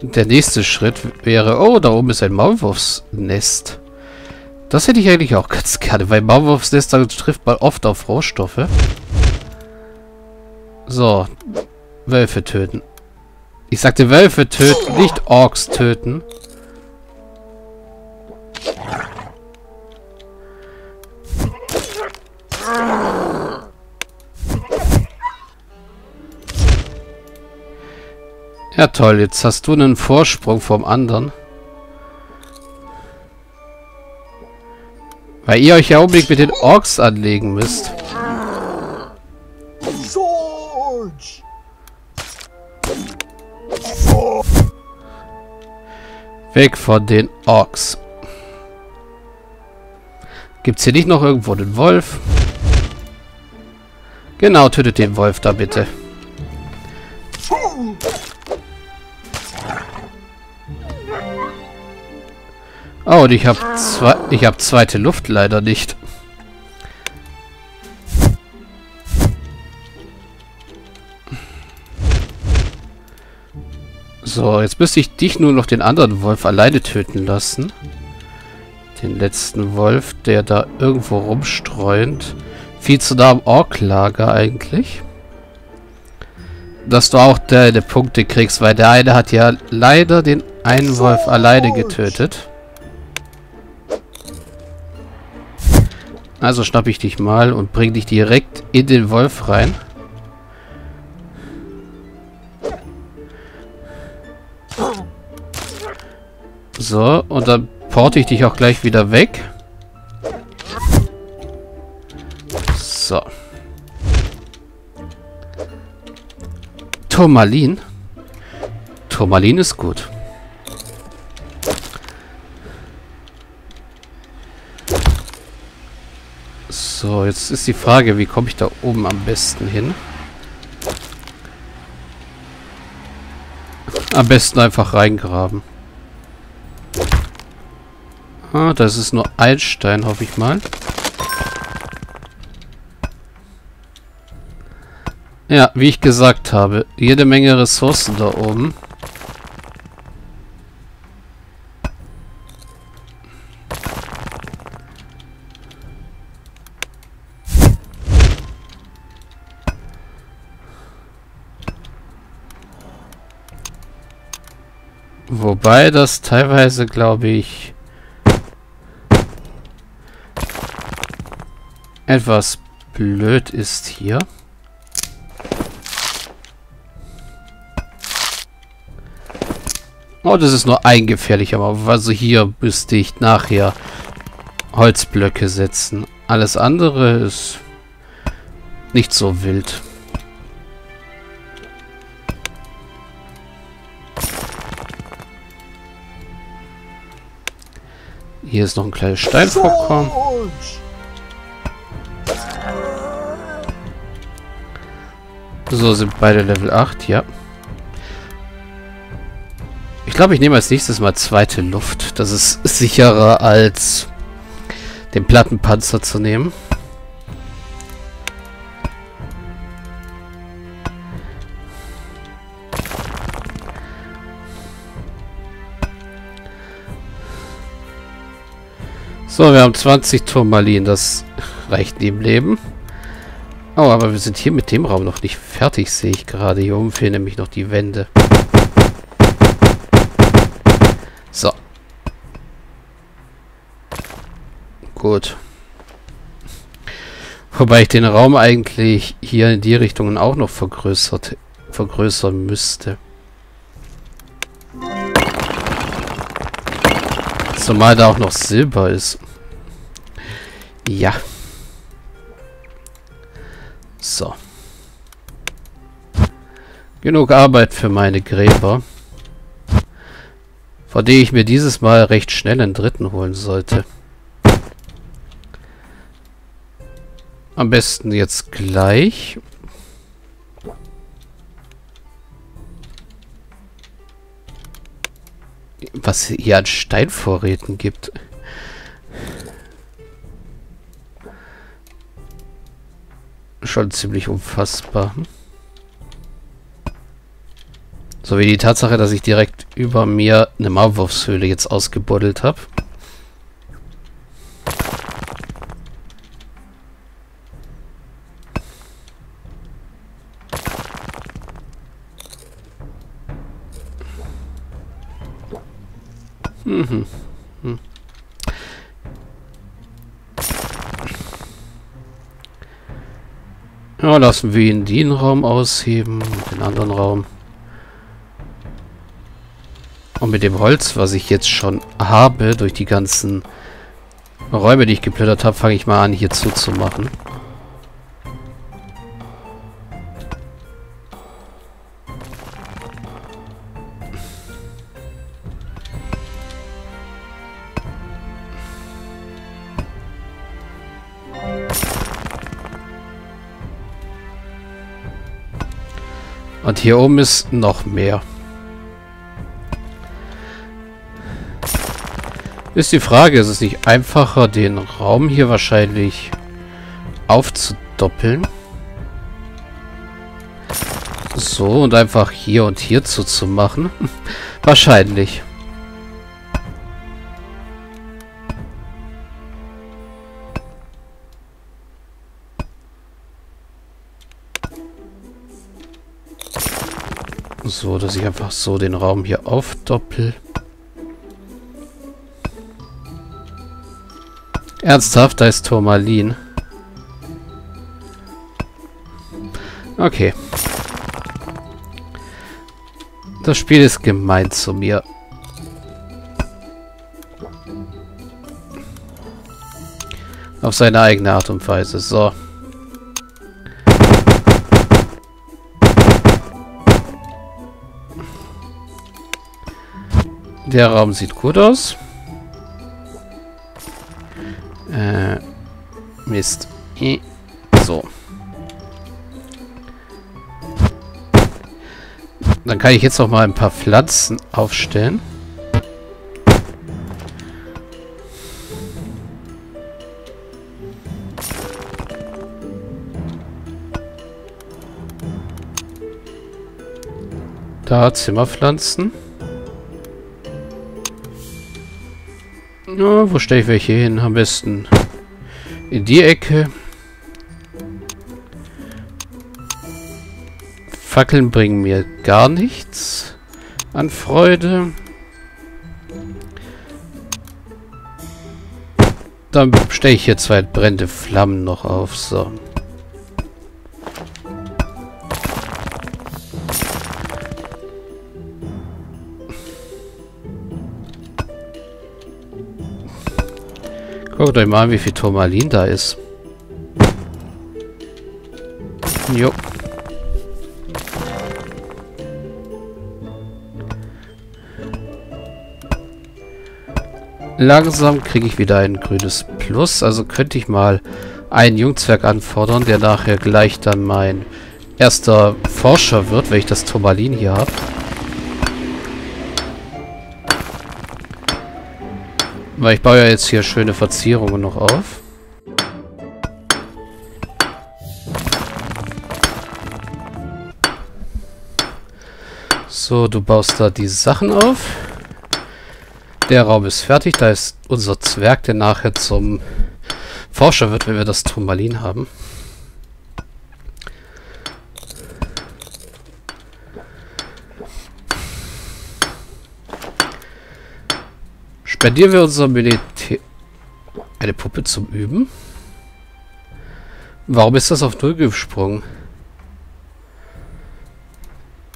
Der nächste Schritt wäre... Oh, da oben ist ein Maulwurfsnest. Das hätte ich eigentlich auch ganz gerne, weil Maulwurfsnester trifft man oft auf Rohstoffe. So. Wölfe töten. Ich sagte Wölfe töten, nicht Orks töten. Ja toll, jetzt hast du einen Vorsprung vom anderen. Weil ihr euch ja unbedingt mit den Orks anlegen müsst. George! Weg von den Orks. Gibt's hier nicht noch irgendwo den Wolf? Genau, tötet den Wolf da bitte. Oh, und ich habe zwei, ich habe zweite Luft leider nicht. So, jetzt müsste ich dich nur noch den anderen Wolf alleine töten lassen. Den letzten Wolf, der da irgendwo rumstreuend. Viel zu nah am Orklager eigentlich. Dass du auch deine Punkte kriegst, weil der eine hat ja leider den einen Wolf alleine getötet. Also schnapp ich dich mal und bring dich direkt in den Wolf rein. So, und dann porte ich dich auch gleich wieder weg. So. Turmalin. Turmalin ist gut. Jetzt ist die Frage, wie komme ich da oben am besten hin? Am besten einfach reingraben. Ah, das ist nur ein Stein, hoffe ich mal. Ja, wie ich gesagt habe, jede Menge Ressourcen da oben. Wobei das teilweise, glaube ich, etwas blöd ist hier. Oh, das ist nur ein gefährlicher aber Also hier müsste ich nachher Holzblöcke setzen. Alles andere ist nicht so wild. Hier ist noch ein kleines Steinvorkommen. So, sind beide Level 8, ja. Ich glaube, ich nehme als nächstes mal zweite Luft. Das ist sicherer als den Plattenpanzer zu nehmen. So, wir haben 20 Turmalin. Das reicht neben Leben. Oh, aber wir sind hier mit dem Raum noch nicht fertig, sehe ich gerade. Hier oben fehlen nämlich noch die Wände. So. Gut. Wobei ich den Raum eigentlich hier in die Richtungen auch noch vergrößert, vergrößern müsste. Zumal da auch noch Silber ist. Ja. So. Genug Arbeit für meine Gräber. Vor denen ich mir dieses Mal recht schnell einen dritten holen sollte. Am besten jetzt gleich. Was hier an Steinvorräten gibt. Schon ziemlich unfassbar. So wie die Tatsache, dass ich direkt über mir eine Maulwurfshöhle jetzt ausgebuddelt habe. Ja, lassen wir ihn den Raum ausheben den anderen Raum. Und mit dem Holz, was ich jetzt schon habe, durch die ganzen Räume, die ich geplündert habe, fange ich mal an, hier zuzumachen. Und hier oben ist noch mehr. Ist die Frage, ist es nicht einfacher, den Raum hier wahrscheinlich aufzudoppeln? So, und einfach hier und hier zuzumachen? wahrscheinlich. So, dass ich einfach so den Raum hier aufdoppel. Ernsthaft, da ist Turmalin. Okay. Das Spiel ist gemein zu mir. Auf seine eigene Art und Weise. So. Der Raum sieht gut aus. Äh, Mist. So. Dann kann ich jetzt noch mal ein paar Pflanzen aufstellen. Da Zimmerpflanzen. Na, wo stelle ich welche hin? Am besten in die Ecke. Fackeln bringen mir gar nichts an Freude. Dann stelle ich hier zwei brennende Flammen noch auf. So. Guckt euch mal an, wie viel Turmalin da ist. Jo. Langsam kriege ich wieder ein grünes Plus. Also könnte ich mal einen Jungzwerg anfordern, der nachher gleich dann mein erster Forscher wird, wenn ich das Turmalin hier habe. Weil ich baue ja jetzt hier schöne Verzierungen noch auf. So, du baust da die Sachen auf. Der Raum ist fertig. Da ist unser Zwerg, der nachher zum Forscher wird, wenn wir das Turmalin haben. Spendieren wir unser Militär... Eine Puppe zum Üben? Warum ist das auf Null gesprungen?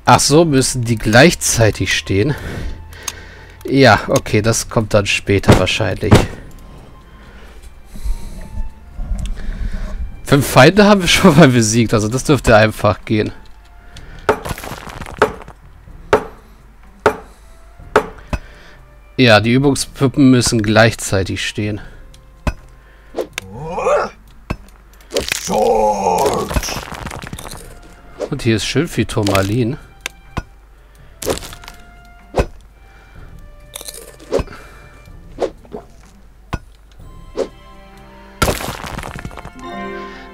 Ach so, müssen die gleichzeitig stehen? Ja, okay, das kommt dann später wahrscheinlich. Fünf Feinde haben wir schon mal besiegt, also das dürfte einfach gehen. Ja, die Übungspuppen müssen gleichzeitig stehen. Und hier ist schön viel Turmalin.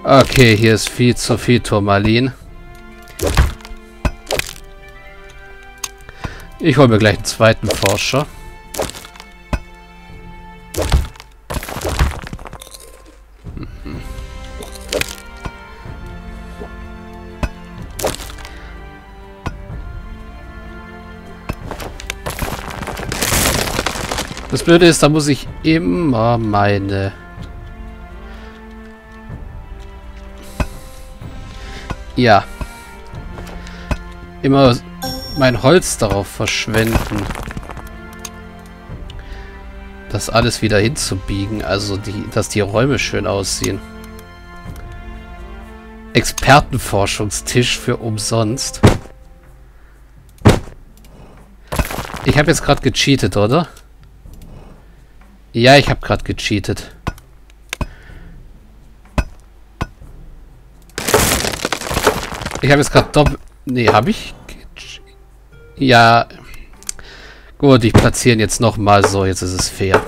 Okay, hier ist viel zu viel Turmalin. Ich hole mir gleich einen zweiten Forscher. Das Blöde ist, da muss ich immer meine... Ja. Immer mein Holz darauf verschwenden. Das alles wieder hinzubiegen. Also, die, dass die Räume schön aussehen. Expertenforschungstisch für umsonst. Ich habe jetzt gerade gecheatet, oder? Ja, ich habe gerade gecheatet. Ich habe jetzt gerade doppelt... Nee, habe ich? Ja. Gut, ich platziere ihn jetzt nochmal so. Jetzt ist es fair.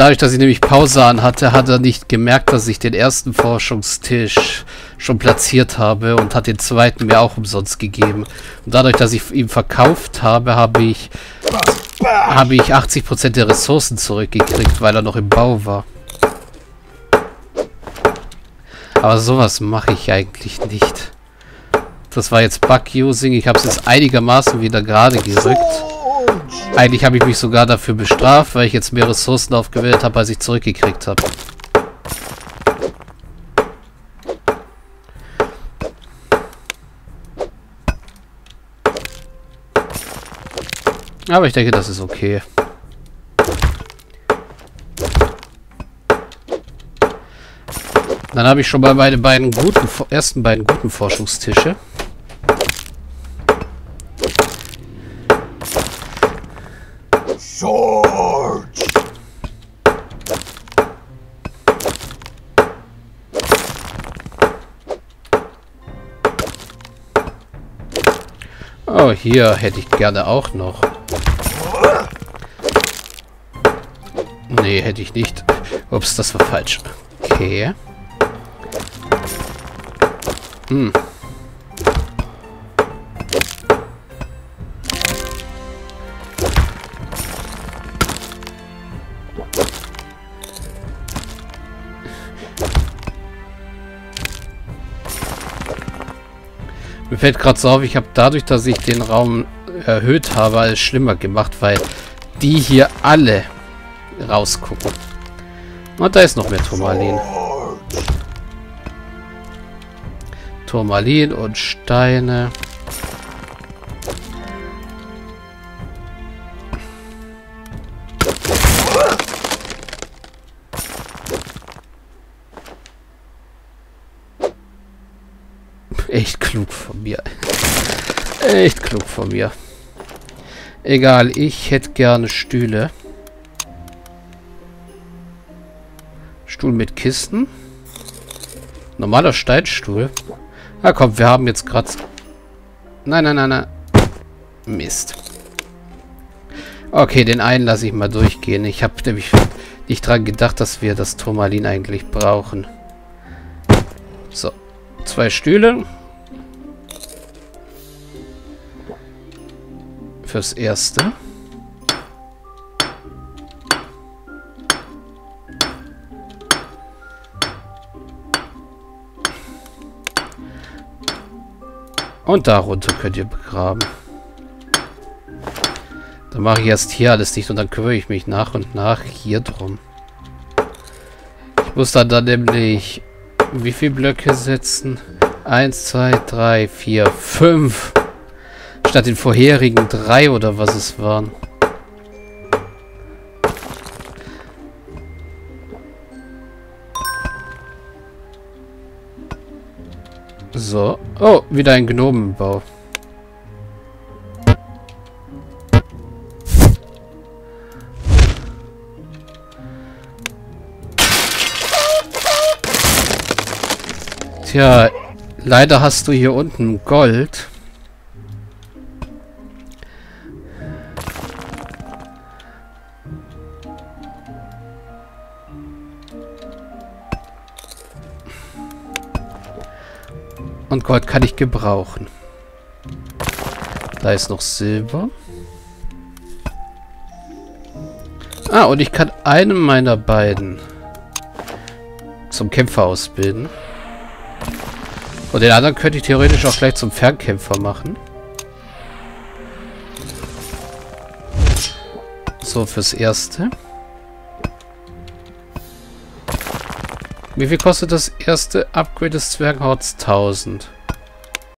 Dadurch, dass ich nämlich Pause an hatte, hat er nicht gemerkt, dass ich den ersten Forschungstisch schon platziert habe und hat den zweiten mir auch umsonst gegeben. Und dadurch, dass ich ihn verkauft habe, habe ich habe ich 80% der Ressourcen zurückgekriegt, weil er noch im Bau war. Aber sowas mache ich eigentlich nicht. Das war jetzt Bug-Using. Ich habe es jetzt einigermaßen wieder gerade gerückt. Eigentlich habe ich mich sogar dafür bestraft, weil ich jetzt mehr Ressourcen aufgewählt habe, als ich zurückgekriegt habe. Aber ich denke, das ist okay. Dann habe ich schon mal meine beiden guten, ersten beiden guten Forschungstische. Hier hätte ich gerne auch noch. Nee, hätte ich nicht. Ups, das war falsch. Okay. Hm. Mir fällt gerade so auf, ich habe dadurch, dass ich den Raum erhöht habe, alles schlimmer gemacht, weil die hier alle rausgucken. Und da ist noch mehr Turmalin. Turmalin und Steine. Echt klug von mir. Echt klug von mir. Egal, ich hätte gerne Stühle. Stuhl mit Kisten. Normaler Steinstuhl. Na komm, wir haben jetzt gerade... Nein, nein, nein, nein. Mist. Okay, den einen lasse ich mal durchgehen. Ich habe nämlich nicht dran gedacht, dass wir das Turmalin eigentlich brauchen. So. Zwei Stühle. Fürs Erste. Und darunter könnt ihr begraben. Dann mache ich erst hier alles dicht und dann kümmere ich mich nach und nach hier drum. Ich muss dann, dann nämlich wie viele Blöcke setzen? Eins, zwei, drei, vier, fünf. Statt den vorherigen drei oder was es waren. So. Oh, wieder ein Gnomenbau. Tja, leider hast du hier unten Gold. Gold kann ich gebrauchen. Da ist noch Silber. Ah, und ich kann einen meiner beiden zum Kämpfer ausbilden. Und den anderen könnte ich theoretisch auch gleich zum Fernkämpfer machen. So, fürs Erste. Wie viel kostet das erste Upgrade des Zwergenhorts? 1000.